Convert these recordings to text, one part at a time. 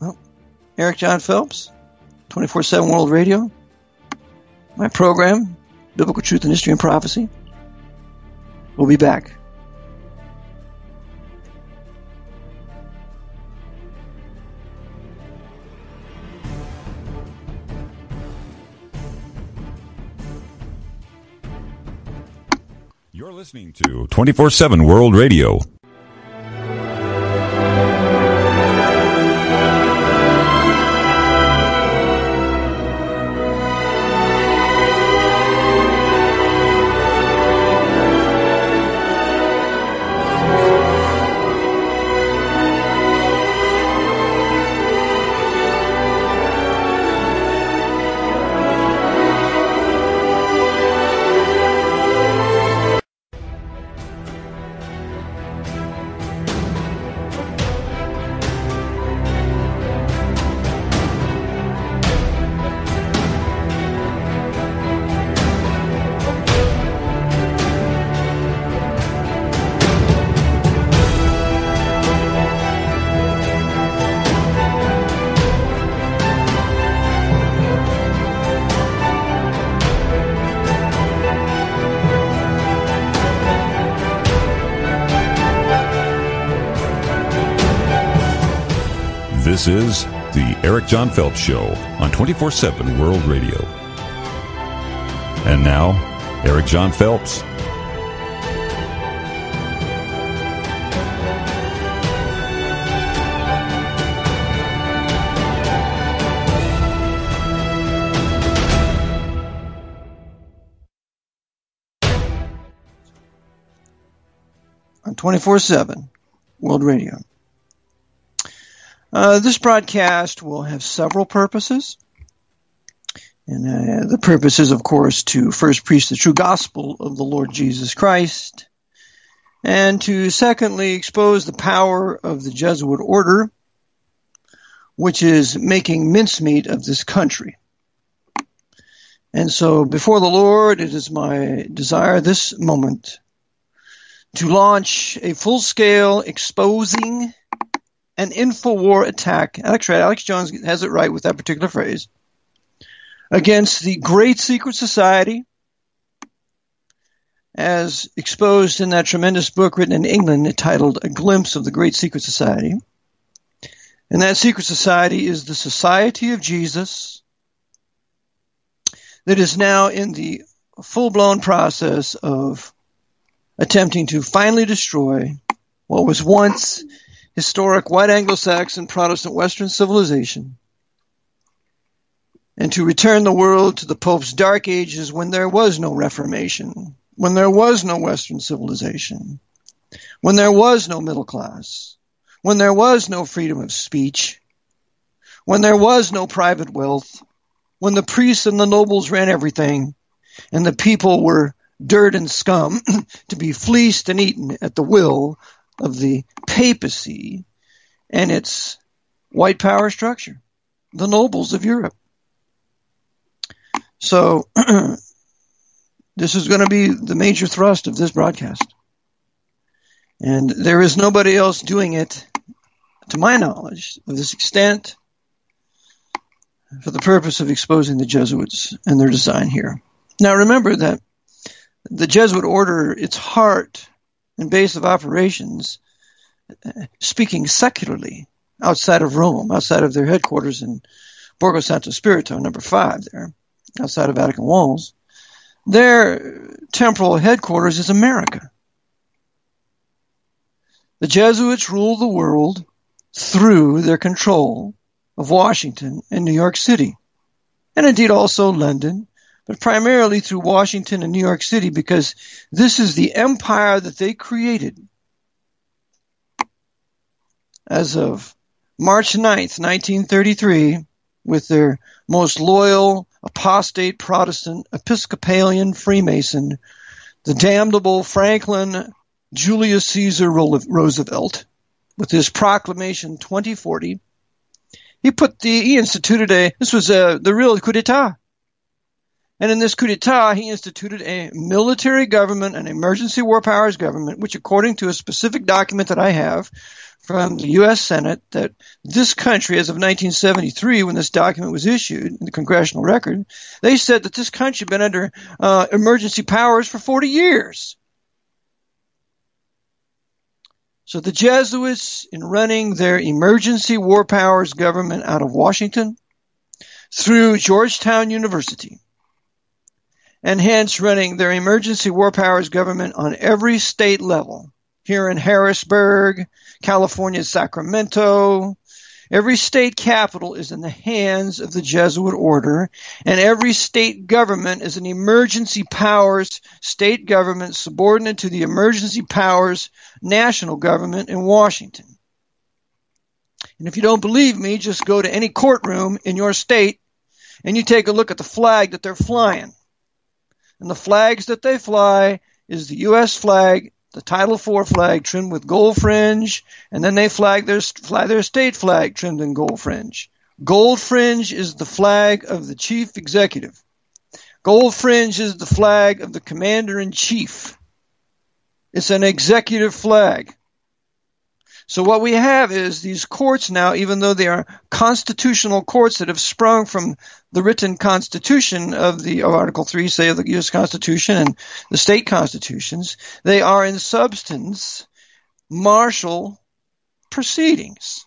Well, Eric John Phelps, 24 7 World Radio. My program, Biblical Truth and History and Prophecy. We'll be back. You're listening to 24 7 World Radio. This is the Eric John Phelps Show on 24 7 World Radio. And now, Eric John Phelps. on 24 7 World Radio. Uh, this broadcast will have several purposes. And uh, the purpose is, of course, to first preach the true gospel of the Lord Jesus Christ, and to secondly expose the power of the Jesuit order, which is making mincemeat of this country. And so, before the Lord, it is my desire this moment to launch a full scale exposing an InfoWar attack. Alex, right, Alex Jones has it right with that particular phrase. Against the Great Secret Society, as exposed in that tremendous book written in England entitled A Glimpse of the Great Secret Society. And that secret society is the Society of Jesus that is now in the full blown process of attempting to finally destroy what was once historic white Anglo Saxon Protestant Western civilization and to return the world to the Pope's dark ages when there was no Reformation, when there was no Western civilization, when there was no middle class, when there was no freedom of speech, when there was no private wealth, when the priests and the nobles ran everything, and the people were dirt and scum to be fleeced and eaten at the will of the papacy and its white power structure, the nobles of Europe. So, this is going to be the major thrust of this broadcast. And there is nobody else doing it, to my knowledge, of this extent for the purpose of exposing the Jesuits and their design here. Now, remember that the Jesuit order, its heart and base of operations, uh, speaking secularly outside of Rome, outside of their headquarters in Borgo Santo Spirito, number five there, outside of Vatican walls, their temporal headquarters is America. The Jesuits rule the world through their control of Washington and New York City, and indeed also London, but primarily through Washington and New York City because this is the empire that they created as of March 9th, 1933, with their most loyal apostate Protestant Episcopalian Freemason, the damnable Franklin Julius Caesar Roosevelt, with his proclamation 2040. He put the he instituted a this was a, the real coup d'état. And in this coup d'etat, he instituted a military government, an emergency war powers government, which, according to a specific document that I have from the U.S. Senate, that this country, as of 1973, when this document was issued in the congressional record, they said that this country had been under uh, emergency powers for 40 years. So the Jesuits, in running their emergency war powers government out of Washington through Georgetown University, and hence running their emergency war powers government on every state level, here in Harrisburg, California's Sacramento, Every state capital is in the hands of the Jesuit order, and every state government is an emergency powers state government subordinate to the emergency powers national government in Washington. And if you don't believe me, just go to any courtroom in your state and you take a look at the flag that they're flying. And the flags that they fly is the U.S. flag the Title IV flag trimmed with gold fringe, and then they flag their, fly their state flag trimmed in gold fringe. Gold fringe is the flag of the chief executive. Gold fringe is the flag of the commander in chief. It's an executive flag. So what we have is these courts now, even though they are constitutional courts that have sprung from the written constitution of the of Article 3, say of the U.S. Constitution and the state constitutions, they are in substance martial proceedings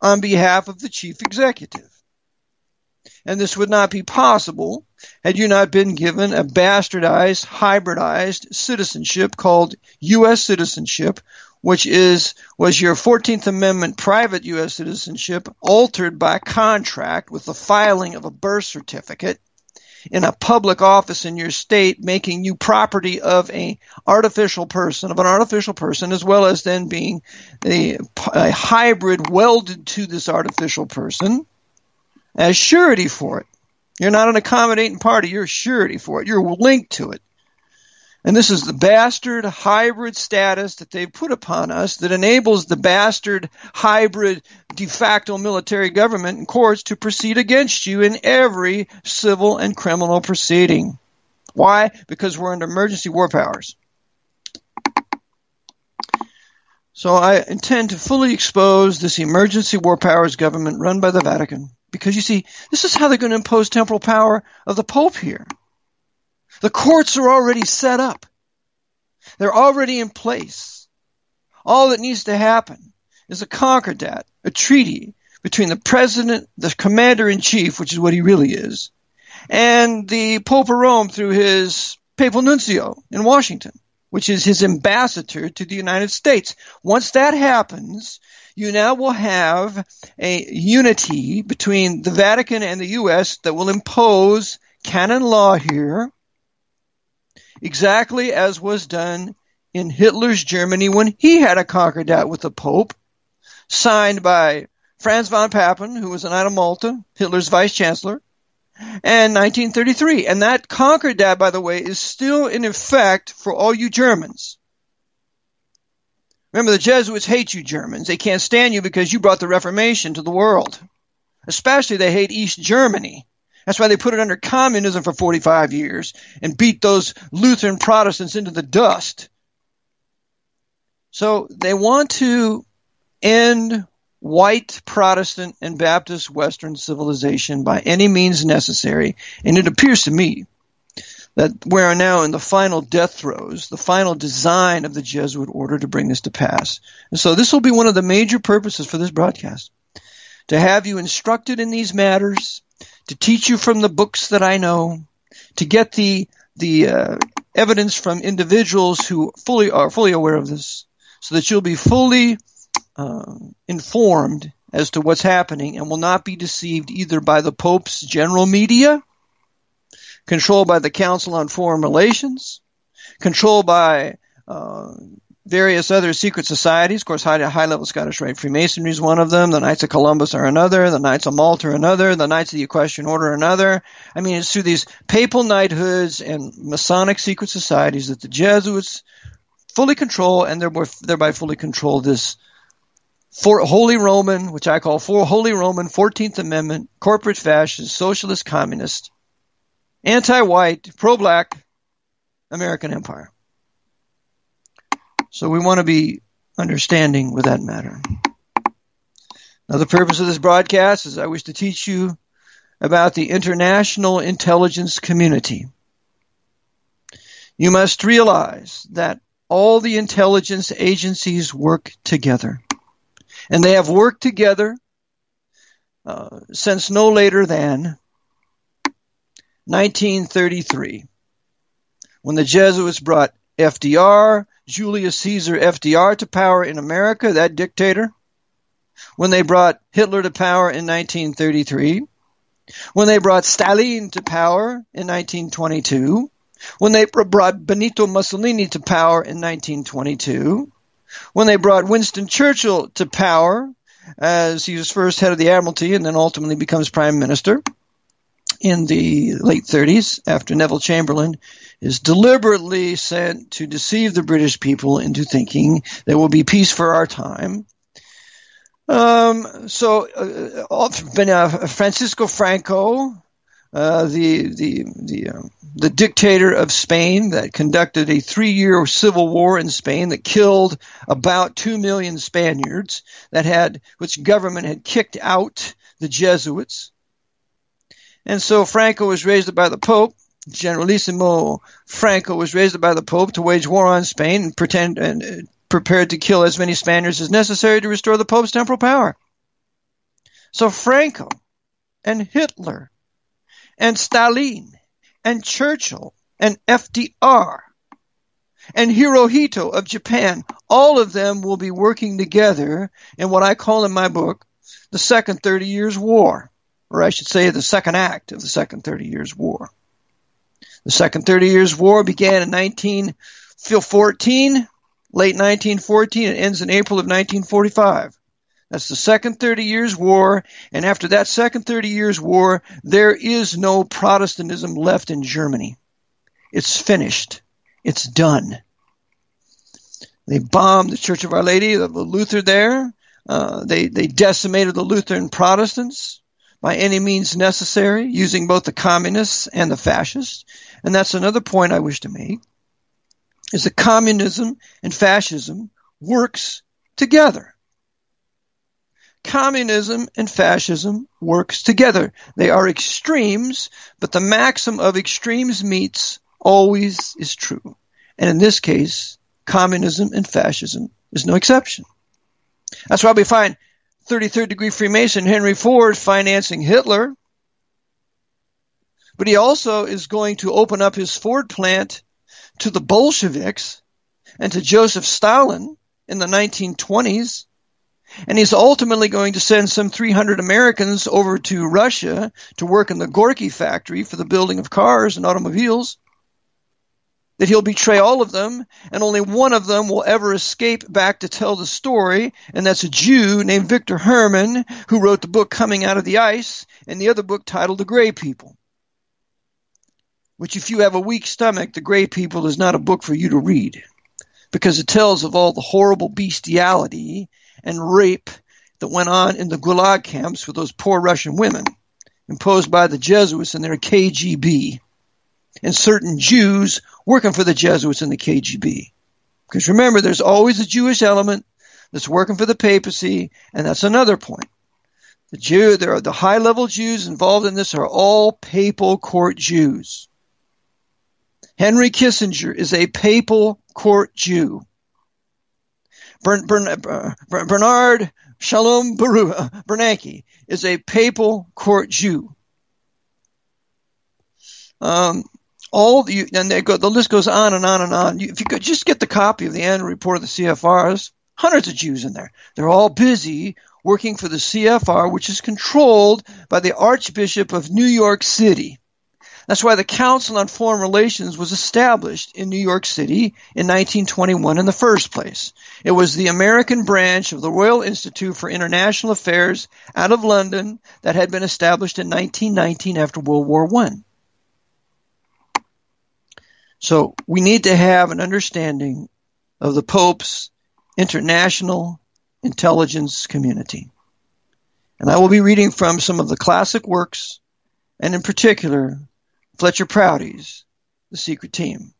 on behalf of the chief executive. And this would not be possible had you not been given a bastardized, hybridized citizenship called U.S. citizenship, which is was your 14th Amendment private U.S. citizenship altered by contract with the filing of a birth certificate in a public office in your state, making you property of a artificial person, of an artificial person, as well as then being a, a hybrid welded to this artificial person as surety for it. You're not an accommodating party, you're surety for it. You're linked to it. And this is the bastard hybrid status that they've put upon us that enables the bastard hybrid de facto military government and courts to proceed against you in every civil and criminal proceeding. Why? Because we're under emergency war powers. So I intend to fully expose this emergency war powers government run by the Vatican. Because you see, this is how they're going to impose temporal power of the Pope here. The courts are already set up. They're already in place. All that needs to happen is a concordat, a treaty between the president, the commander in chief, which is what he really is, and the Pope of Rome through his papal nuncio in Washington, which is his ambassador to the United States. Once that happens, you now will have a unity between the Vatican and the U.S. that will impose canon law here exactly as was done in Hitler's Germany when he had a concordat with the Pope, signed by Franz von Papen, who was an Knight of Malta, Hitler's vice chancellor, and 1933. And that concordat, by the way, is still in effect for all you Germans. Remember, the Jesuits hate you Germans. They can't stand you because you brought the Reformation to the world. Especially they hate East Germany. That's why they put it under communism for 45 years and beat those Lutheran Protestants into the dust. So they want to end white Protestant and Baptist Western civilization by any means necessary. And it appears to me that we are now in the final death throes, the final design of the Jesuit order to bring this to pass. And so this will be one of the major purposes for this broadcast to have you instructed in these matters to teach you from the books that I know, to get the the uh, evidence from individuals who fully are fully aware of this, so that you'll be fully uh, informed as to what's happening and will not be deceived either by the Pope's general media, controlled by the Council on Foreign Relations, controlled by uh, various other secret societies. Of course, high, high level Scottish Rite Freemasonry is one of them. The Knights of Columbus are another. The Knights of Malta are another. The Knights of the Equestrian Order are another. I mean, it's through these papal knighthoods and Masonic secret societies that the Jesuits fully control and thereby fully control this for Holy Roman, which I call for Holy Roman 14th Amendment, corporate fascist, socialist, communist anti white, pro black American empire. So we want to be understanding with that matter. Now, the purpose of this broadcast is I wish to teach you about the international intelligence community. You must realize that all the intelligence agencies work together. And they have worked together uh, since no later than 1933, when the Jesuits brought FDR, Julius Caesar FDR to power in America, that dictator, when they brought Hitler to power in 1933, when they brought Stalin to power in 1922, when they brought Benito Mussolini to power in 1922, when they brought Winston Churchill to power as he was first head of the Admiralty and then ultimately becomes prime minister in the late 30s after Neville Chamberlain is deliberately sent to deceive the British people into thinking there will be peace for our time. Um, so, uh, uh, Francisco Franco, uh, the the the uh, the dictator of Spain that conducted a three-year civil war in Spain that killed about two million Spaniards, that had which government had kicked out the Jesuits, and so Franco was raised by the Pope. Generalissimo Franco was raised by the Pope to wage war on Spain and pretend and uh, prepared to kill as many Spaniards as necessary to restore the Pope's temporal power. So Franco and Hitler and Stalin and Churchill and FDR and Hirohito of Japan, all of them will be working together in what I call in my book the Second Thirty Years' War, or I should say the second act of the Second Thirty Years' War. The Second Thirty Years' War began in 1914, late 1914, and ends in April of 1945. That's the second 30 years war. And after that second 30 years war, there is no Protestantism left in Germany. It's finished. It's done. They bombed the Church of Our Lady of Luther there. Uh, they, they decimated the Lutheran Protestants by any means necessary, using both the communists and the fascists. And that's another point I wish to make, is that communism and fascism works together communism and fascism works together. They are extremes, but the maxim of extremes meets always is true. And in this case, communism and fascism is no exception. That's why we find 33rd degree Freemason Henry Ford financing Hitler. But he also is going to open up his Ford plant to the Bolsheviks and to Joseph Stalin in the 1920s and he's ultimately going to send some 300 Americans over to Russia to work in the Gorky factory for the building of cars and automobiles. That he'll betray all of them, and only one of them will ever escape back to tell the story, and that's a Jew named Victor Herman, who wrote the book Coming Out of the Ice, and the other book titled The Gray People. Which, if you have a weak stomach, The Gray People is not a book for you to read, because it tells of all the horrible bestiality and rape that went on in the Gulag camps with those poor Russian women imposed by the Jesuits and their KGB and certain Jews working for the Jesuits and the KGB. Because remember, there's always a Jewish element that's working for the papacy, and that's another point. The Jew, there are the high level Jews involved in this are all papal court Jews. Henry Kissinger is a papal court Jew. Bernard Shalom Bernanke is a papal court Jew. Um, all the, and they go, the list goes on and on and on. If you could just get the copy of the annual report of the CFRs, hundreds of Jews in there. They're all busy working for the CFR, which is controlled by the Archbishop of New York City. That's why the Council on Foreign Relations was established in New York City in 1921 in the first place. It was the American branch of the Royal Institute for International Affairs out of London that had been established in 1919 after World War I. So we need to have an understanding of the Pope's international intelligence community. And I will be reading from some of the classic works, and in particular, Fletcher Prouty's the secret team.